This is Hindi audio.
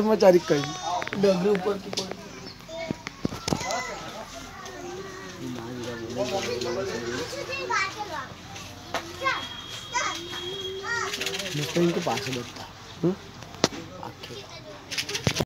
कर्मचारी कहीं डबरी ऊपर की पड़ी नुसतं इनके पास बैठता हं?